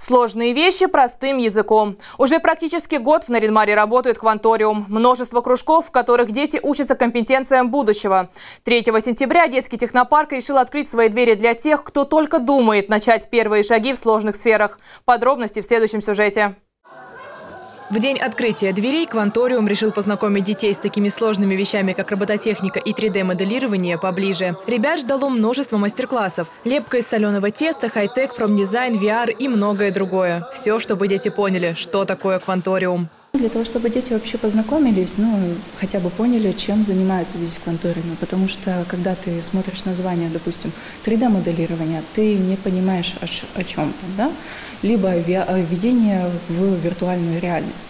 Сложные вещи простым языком. Уже практически год в Наринмаре работает кванториум. Множество кружков, в которых дети учатся компетенциям будущего. 3 сентября детский технопарк решил открыть свои двери для тех, кто только думает начать первые шаги в сложных сферах. Подробности в следующем сюжете. В день открытия дверей Кванториум решил познакомить детей с такими сложными вещами, как робототехника и 3D-моделирование поближе. Ребят ждало множество мастер-классов. Лепка из соленого теста, хай-тек, промдизайн, VR и многое другое. Все, чтобы дети поняли, что такое Кванториум. Для того, чтобы дети вообще познакомились, ну, хотя бы поняли, чем занимаются здесь в кванториуме. Потому что, когда ты смотришь название, допустим, 3D-моделирование, ты не понимаешь, о, о чем там, да? Либо введение в виртуальную реальность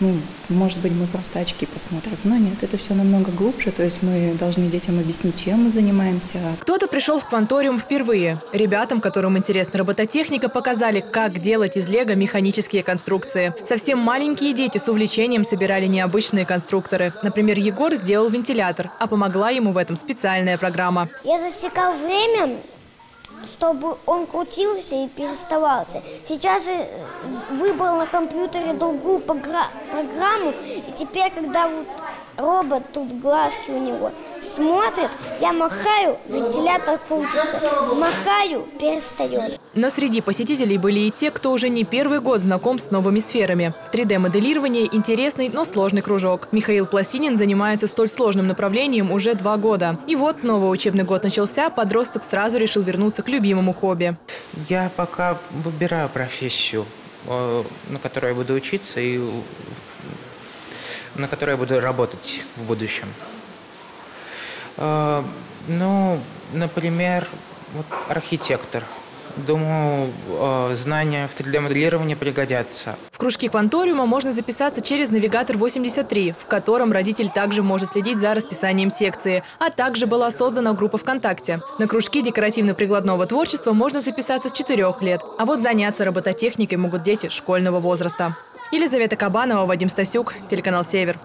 ну, может быть, мы просто очки посмотрим. Но нет, это все намного глубже. То есть мы должны детям объяснить, чем мы занимаемся. Кто-то пришел в кванториум впервые. Ребятам, которым интересна робототехника, показали, как делать из лего механические конструкции. Совсем маленькие дети с увлечением собирали необычные конструкторы. Например, Егор сделал вентилятор, а помогла ему в этом специальная программа. Я засекал время, чтобы он крутился и переставался. Сейчас я выбрал на компьютере другую программу, и теперь, когда вот робот, тут глазки у него, смотрит, я махаю, вентилятор крутится, махаю, перестает. Но среди посетителей были и те, кто уже не первый год знаком с новыми сферами. 3D-моделирование – интересный, но сложный кружок. Михаил Пласинин занимается столь сложным направлением уже два года. И вот новый учебный год начался, подросток сразу решил вернуться к любимому хобби. Я пока выбираю профессию, э, на которой я буду учиться и на которой я буду работать в будущем. Э, ну, например, вот архитектор. Думаю, э, знания в 3D-моделировании пригодятся. В кружки кванториума можно записаться через навигатор 83, в котором родитель также может следить за расписанием секции, а также была создана группа ВКонтакте. На кружки декоративно-прикладного творчества можно записаться с 4 лет, а вот заняться робототехникой могут дети школьного возраста. Елизавета Кабанова, Вадим Стасюк, телеканал «Север».